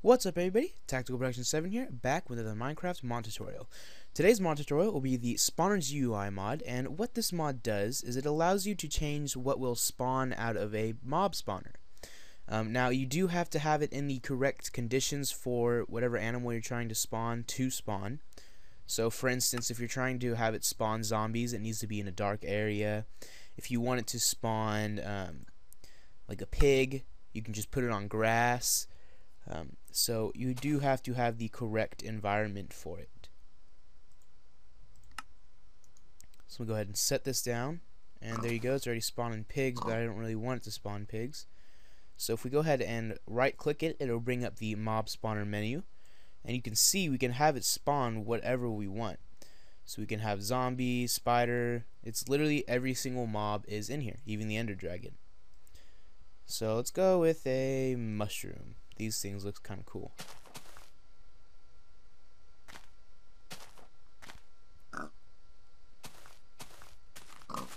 What's up everybody, Tactical Production 7 here, back with another Minecraft mod tutorial. Today's mod tutorial will be the Spawners GUI mod, and what this mod does is it allows you to change what will spawn out of a mob spawner. Um, now you do have to have it in the correct conditions for whatever animal you're trying to spawn to spawn. So for instance, if you're trying to have it spawn zombies, it needs to be in a dark area. If you want it to spawn um, like a pig, you can just put it on grass. Um, so you do have to have the correct environment for it. So we'll go ahead and set this down. And there you go, it's already spawning pigs, but I don't really want it to spawn pigs. So if we go ahead and right click it, it'll bring up the mob spawner menu. And you can see we can have it spawn whatever we want. So we can have zombie, spider, it's literally every single mob is in here, even the ender dragon. So let's go with a mushroom these things look kind of cool.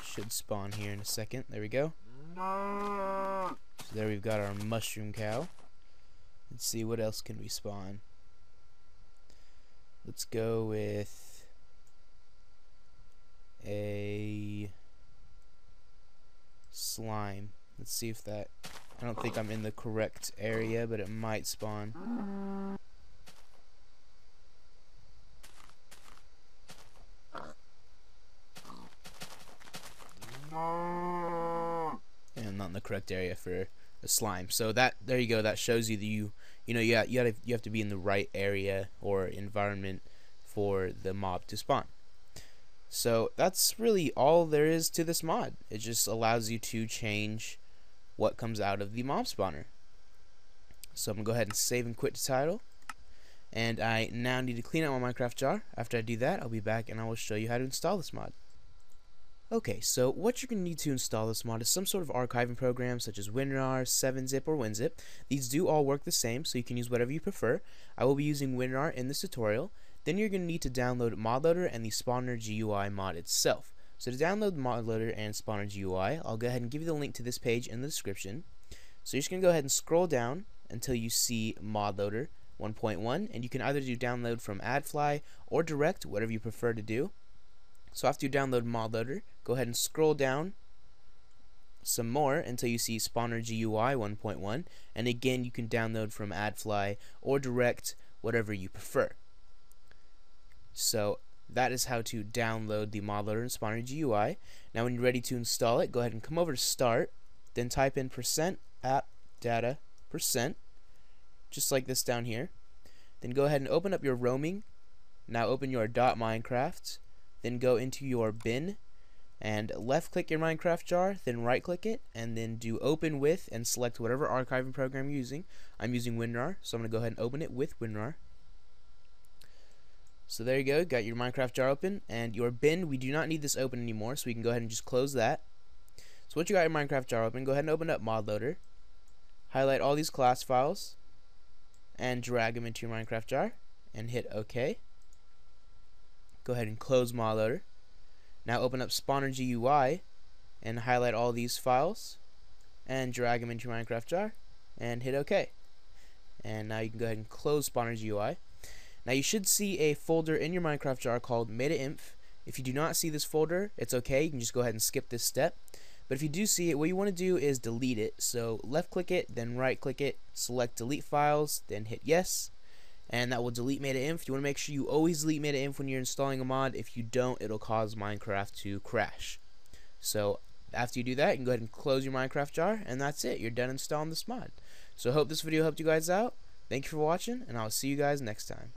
Should spawn here in a second. There we go. So there we've got our mushroom cow. Let's see what else can we spawn. Let's go with a slime. Let's see if that I don't think I'm in the correct area, but it might spawn. And not in the correct area for a slime. So that there you go. That shows you that you you know you got, you got you have to be in the right area or environment for the mob to spawn. So that's really all there is to this mod. It just allows you to change what comes out of the mob spawner. So I'm going to go ahead and save and quit the title. And I now need to clean out my Minecraft jar. After I do that, I'll be back and I will show you how to install this mod. Okay, so what you're going to need to install this mod is some sort of archiving program such as WinRAR, 7-Zip, or WinZip. These do all work the same, so you can use whatever you prefer. I will be using WinRAR in this tutorial. Then you're going to need to download ModLoader and the Spawner GUI mod itself. So to download the ModLoader and Spawner GUI, I'll go ahead and give you the link to this page in the description. So you're just going to go ahead and scroll down until you see ModLoader 1.1, and you can either do download from AdFly or direct, whatever you prefer to do. So after you download ModLoader, go ahead and scroll down some more until you see Spawner GUI 1.1, and again you can download from AdFly or direct, whatever you prefer. So that is how to download the ModLoader and Spawner GUI. Now when you're ready to install it, go ahead and come over to Start, then type in percent app data percent, just like this down here. Then go ahead and open up your roaming. Now open your .minecraft, then go into your bin and left click your Minecraft jar, then right click it, and then do open with and select whatever archiving program you're using. I'm using WinRAR, so I'm going to go ahead and open it with WinRAR. So there you go, got your Minecraft jar open, and your bin, we do not need this open anymore, so we can go ahead and just close that. So once you got your Minecraft jar open, go ahead and open up ModLoader, highlight all these class files, and drag them into your Minecraft jar, and hit OK. Go ahead and close ModLoader. Now open up Spawner GUI, and highlight all these files, and drag them into your Minecraft jar, and hit OK. And now you can go ahead and close Spawner GUI. Now you should see a folder in your Minecraft jar called meta-inf. If you do not see this folder, it's okay. You can just go ahead and skip this step. But if you do see it, what you want to do is delete it. So left click it, then right click it, select delete files, then hit yes. And that will delete meta-inf. You want to make sure you always delete meta-inf when you're installing a mod. If you don't, it'll cause Minecraft to crash. So after you do that, you can go ahead and close your Minecraft jar, and that's it. You're done installing this mod. So I hope this video helped you guys out. Thank you for watching, and I'll see you guys next time.